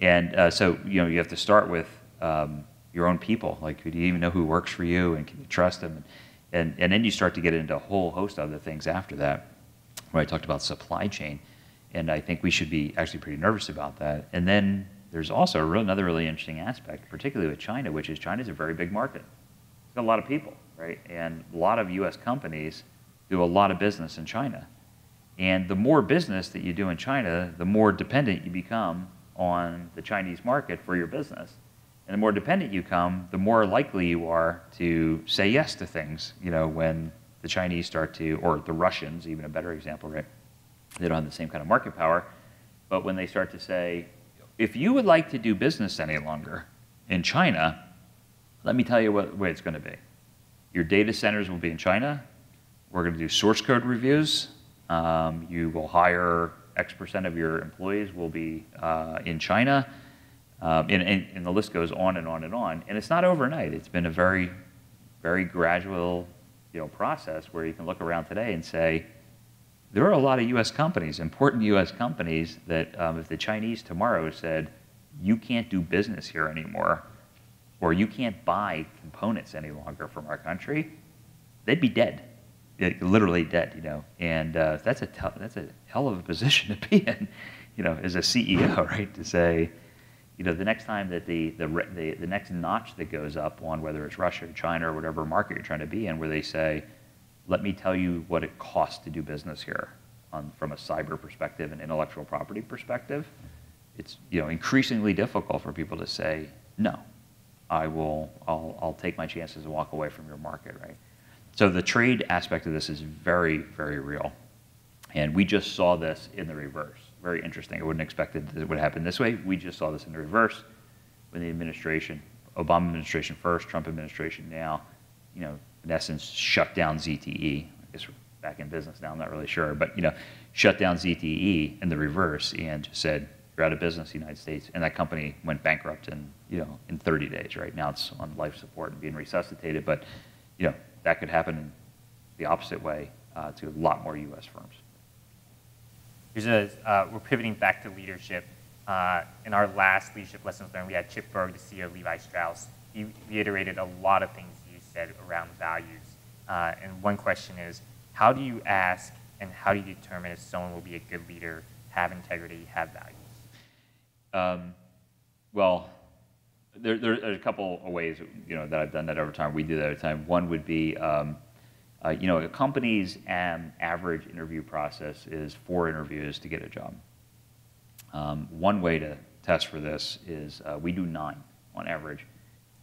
and uh, so you know you have to start with um, your own people. Like, do you even know who works for you, and can you trust them? And, and then you start to get into a whole host of other things after that where I talked about supply chain, and I think we should be actually pretty nervous about that. And then there's also real, another really interesting aspect, particularly with China, which is China's a very big market. It's got a lot of people, right? And a lot of U.S. companies do a lot of business in China. And the more business that you do in China, the more dependent you become on the Chinese market for your business. And the more dependent you come, the more likely you are to say yes to things, you know, when the Chinese start to, or the Russians, even a better example, right? They don't have the same kind of market power. But when they start to say, if you would like to do business any longer in China, let me tell you what way it's going to be. Your data centers will be in China. We're going to do source code reviews. Um, you will hire X percent of your employees will be uh, in China. Um, and, and, and the list goes on and on and on. And it's not overnight. It's been a very, very gradual you know, process where you can look around today and say, there are a lot of U.S. companies, important U.S. companies, that um, if the Chinese tomorrow said, you can't do business here anymore, or you can't buy components any longer from our country, they'd be dead, literally dead, you know. And uh, that's a that's a hell of a position to be in, you know, as a CEO, right? To say, you know, the next time that the, the, the, the, next notch that goes up on whether it's Russia or China or whatever market you're trying to be in, where they say, let me tell you what it costs to do business here on, from a cyber perspective and intellectual property perspective, it's you know increasingly difficult for people to say no. I will I'll, I'll take my chances and walk away from your market, right? So the trade aspect of this is very very real, and we just saw this in the reverse. Very interesting. I wouldn't expect it, it would happen this way. We just saw this in the reverse when the administration, Obama administration first, Trump administration now, you know, in essence, shut down ZTE. I guess we're back in business now. I'm not really sure, but you know, shut down ZTE in the reverse and said you're out of business, United States, and that company went bankrupt in you know in 30 days. Right now, it's on life support and being resuscitated, but you know that could happen the opposite way uh, to a lot more U.S. firms. Uh, we're pivoting back to leadership. Uh, in our last leadership lessons learned, we had Chip Bergh, the CEO of Levi Strauss. He reiterated a lot of things you said around values. Uh, and one question is, how do you ask and how do you determine if someone will be a good leader, have integrity, have values? Um, well, there, there, are a couple of ways you know that I've done that over time. We do that over time. One would be, um, uh, you know, a company's um, average interview process is four interviews to get a job. Um, one way to test for this is uh, we do nine on average,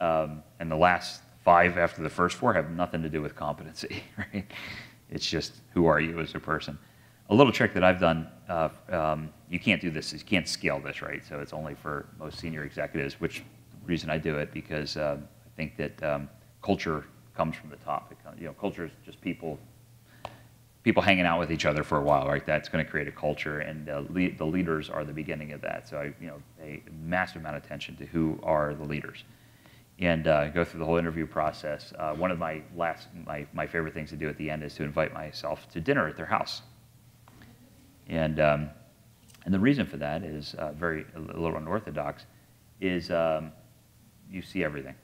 um, and the last five after the first four have nothing to do with competency. Right? It's just who are you as a person a little trick that I've done, uh, um, you can't do this, you can't scale this, right? So it's only for most senior executives, which reason I do it, because uh, I think that um, culture comes from the top. It, you know, culture is just people people hanging out with each other for a while, right? That's going to create a culture, and uh, le the leaders are the beginning of that. So I, you know, pay a massive amount of attention to who are the leaders, and uh, go through the whole interview process. Uh, one of my last, my, my favorite things to do at the end is to invite myself to dinner at their house. And, um, and the reason for that is uh, very a little unorthodox, is um, you see everything,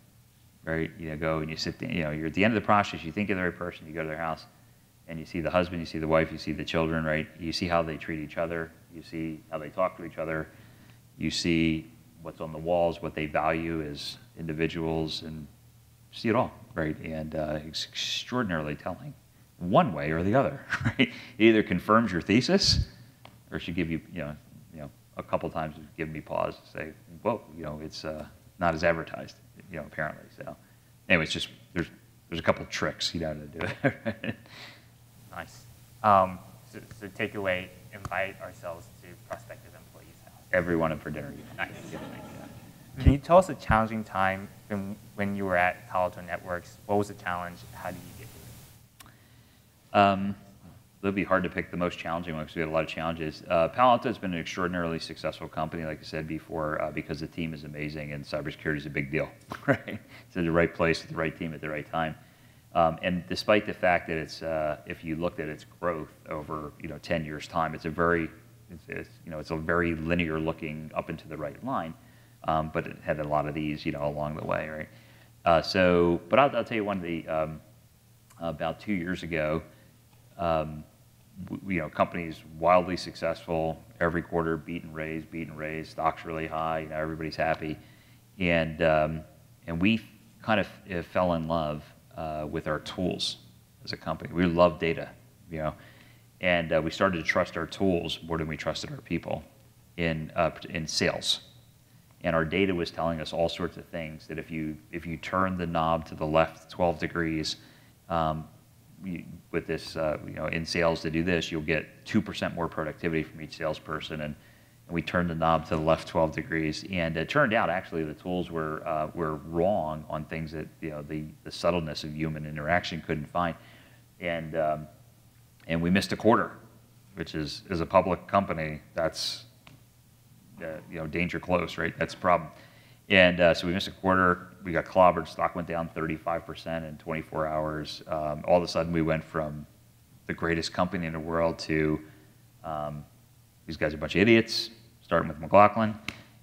right? You know, go and you sit, you know, you're at the end of the process, you think of the right person, you go to their house, and you see the husband, you see the wife, you see the children, right? You see how they treat each other, you see how they talk to each other, you see what's on the walls, what they value as individuals, and see it all, right? And uh, it's extraordinarily telling one way or the other, right? It either confirms your thesis or should give you, you know, you know, a couple times give me pause to say, whoa, you know, it's uh, not as advertised, you know, apparently. So anyway, it's just, there's, there's a couple tricks, you know, how to do it. nice. Um, so, so takeaway, invite ourselves to prospective employees' house. Everyone for dinner. Nice. Can you tell us a challenging time when, when you were at Palo Alto Networks? What was the challenge? How did you get through um, it'll be hard to pick the most challenging one because we had a lot of challenges. Uh, Palo Alto has been an extraordinarily successful company, like I said before, uh, because the team is amazing and cybersecurity is a big deal, right? It's in the right place with the right team at the right time. Um, and despite the fact that it's, uh, if you looked at its growth over, you know, 10 years time, it's a very, it's, it's you know, it's a very linear looking up into the right line. Um, but it had a lot of these, you know, along the way, right? Uh, so, but I'll, I'll, tell you one of the, um, about two years ago, um, you know, companies wildly successful every quarter, beat and raise, beat and raise, stocks really high, you know, everybody's happy, and um, and we kind of uh, fell in love uh, with our tools as a company. We love data, you know, and uh, we started to trust our tools more than we trusted our people in uh, in sales. And our data was telling us all sorts of things that if you if you turn the knob to the left 12 degrees, um, with this, uh, you know, in sales to do this, you'll get 2% more productivity from each salesperson. And, and, we turned the knob to the left 12 degrees. And it turned out actually the tools were, uh, were wrong on things that, you know, the, the subtleness of human interaction couldn't find. And, um, and we missed a quarter, which is, as a public company, that's, uh, you know, danger close, right? That's a problem. And uh, so we missed a quarter. We got clobbered. Stock went down 35% in 24 hours. Um, all of a sudden, we went from the greatest company in the world to um, these guys are a bunch of idiots, starting with McLaughlin.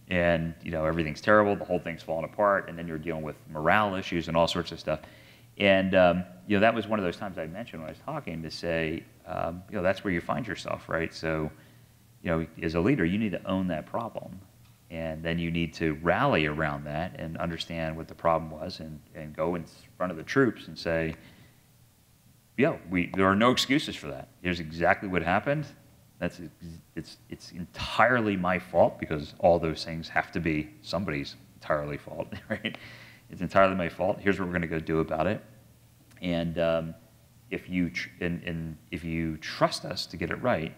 And, you know, everything's terrible. The whole thing's falling apart. And then you're dealing with morale issues and all sorts of stuff. And, um, you know, that was one of those times I mentioned when I was talking to say, um, you know, that's where you find yourself, right? So, you know, as a leader, you need to own that problem and then you need to rally around that and understand what the problem was and, and go in front of the troops and say, yeah, we, there are no excuses for that. Here's exactly what happened. That's it's it's entirely my fault because all those things have to be somebody's entirely fault, right? It's entirely my fault. Here's what we're going to go do about it. And um, if you and, and if you trust us to get it right,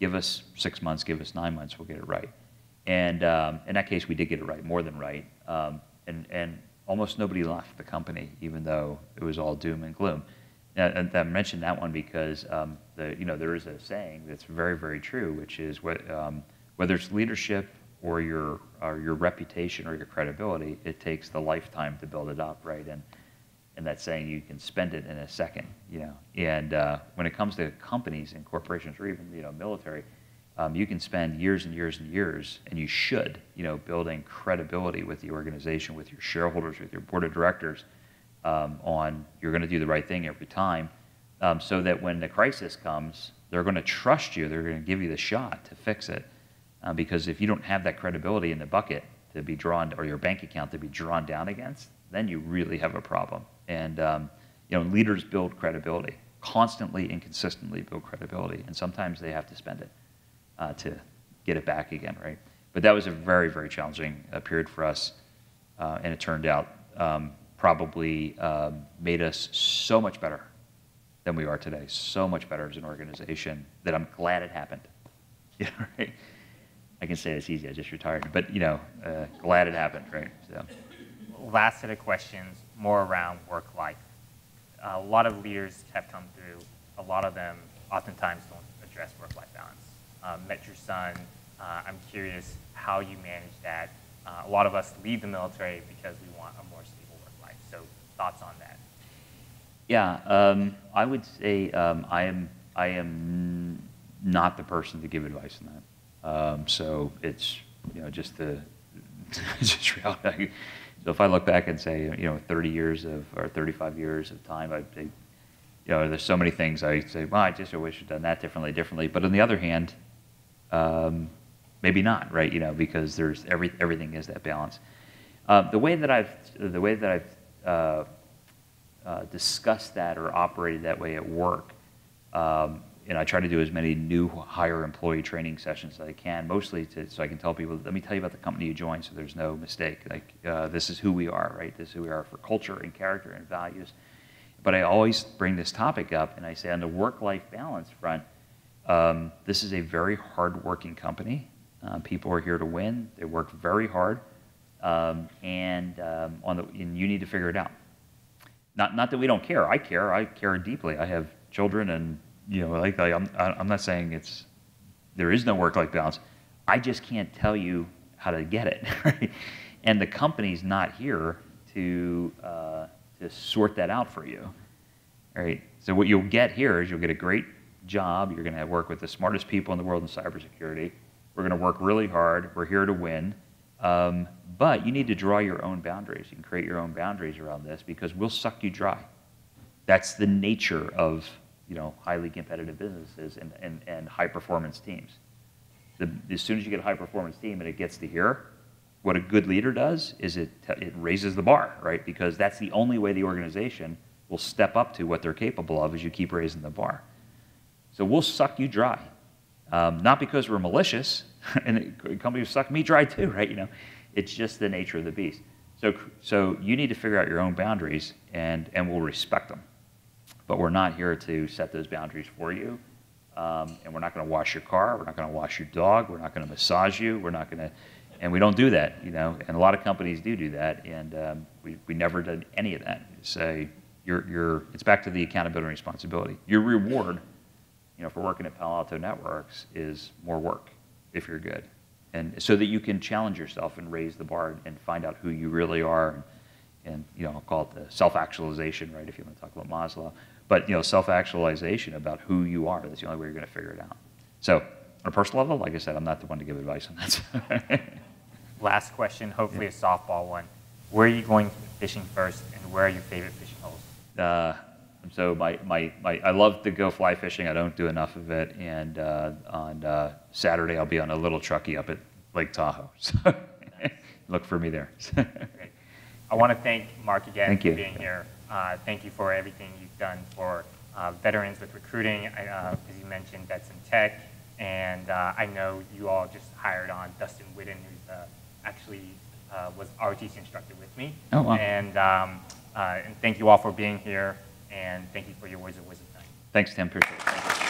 give us six months, give us nine months, we'll get it right. And um, in that case, we did get it right, more than right. Um, and and almost nobody left the company, even though it was all doom and gloom. Now, and I mentioned that one because um, the, you know there is a saying that's very very true, which is what, um, whether it's leadership or your or your reputation or your credibility, it takes the lifetime to build it up, right? And and that saying you can spend it in a second, you know. And uh, when it comes to companies and corporations or even you know military, um, you can spend years and years and years, and you should, you know, building credibility with the organization, with your shareholders, with your board of directors, um, on you're going to do the right thing every time, um, so that when the crisis comes, they're going to trust you. They're going to give you the shot to fix it. Uh, because if you don't have that credibility in the bucket to be drawn, or your bank account to be drawn down against, then you really have a problem. And um, you know, leaders build credibility constantly and consistently build credibility, and sometimes they have to spend it uh, to get it back again, right? But that was a very, very challenging uh, period for us, uh, and it turned out um, probably um, made us so much better than we are today, so much better as an organization that I'm glad it happened. Yeah, right. I can say it's easy. I just retired, but you know, uh, glad it happened, right? So. Last set of questions, more around work life. a lot of leaders have come through. A lot of them oftentimes don't address work life. Um, met your son. Uh, I'm curious how you manage that. Uh, a lot of us leave the military because we want a more stable work life. So, thoughts on that? Yeah, um, I would say um, I am I am not the person to give advice on that. Um, so it's you know just the just reality. So if I look back and say you know 30 years of or 35 years of time, I, I you know there's so many things I say. Well, I just wish I'd done that differently, differently. But on the other hand, um, maybe not, right? You know because there's every everything is that balance. Uh, the way that I've the way that I've uh, uh, discussed that or operated that way at work um, and I try to do as many new hire employee training sessions as I can, mostly to, so I can tell people, let me tell you about the company you joined so there's no mistake. Like, uh, this is who we are, right? This is who we are for culture and character and values. But I always bring this topic up and I say on the work-life balance front, um, this is a very hard-working company. Uh, people are here to win. They work very hard. Um, and, um, on the, and you need to figure it out. Not, not that we don't care. I care. I care deeply. I have children and you know, like, like I'm, I'm not saying it's there is no work-life balance. I just can't tell you how to get it? And the company's not here to uh, to sort that out for you, right? So what you'll get here is you'll get a great job. You're going to work with the smartest people in the world in cybersecurity. We're going to work really hard. We're here to win. Um, but you need to draw your own boundaries. You can create your own boundaries around this because we'll suck you dry. That's the nature of you know, highly competitive businesses and, and, and high performance teams. The, as soon as you get a high performance team and it gets to here, what a good leader does is it, it raises the bar, right? Because that's the only way the organization will step up to what they're capable of as you keep raising the bar. So we'll suck you dry. Um, not because we're malicious, and companies suck me dry too, right? You know, it's just the nature of the beast. So, so you need to figure out your own boundaries, and, and we'll respect them but we're not here to set those boundaries for you. Um, and we're not going to wash your car. We're not going to wash your dog. We're not going to massage you. We're not going to, and we don't do that, you know. And a lot of companies do do that, and um, we, we never did any of that. Say, you're, you're, it's back to the accountability and responsibility. Your reward, you know, for working at Palo Alto Networks is more work if you're good, and so that you can challenge yourself and raise the bar and find out who you really are, and, and you know, I'll call it the self-actualization, right? If you want to talk about Maslow but you know, self-actualization about who you are. That's the only way you're going to figure it out. So, on a personal level, like I said, I'm not the one to give advice on that. Last question, hopefully yeah. a softball one. Where are you going fishing first, and where are your favorite fishing holes? Uh, and so my, my, my, I love to go fly fishing. I don't do enough of it. And uh, on uh, Saturday, I'll be on a little Truckee up at Lake Tahoe. So look for me there. I want to thank Mark again thank for you. being here. Uh, thank you for everything you've done for uh, veterans with recruiting. Uh, as you mentioned, Vets in Tech. And uh, I know you all just hired on Dustin Whitten, who actually was ROTC instructor with me. Oh, wow. And, um, and thank you all for being here. And thank you for your words of wisdom. Thanks, Tim. Appreciate it.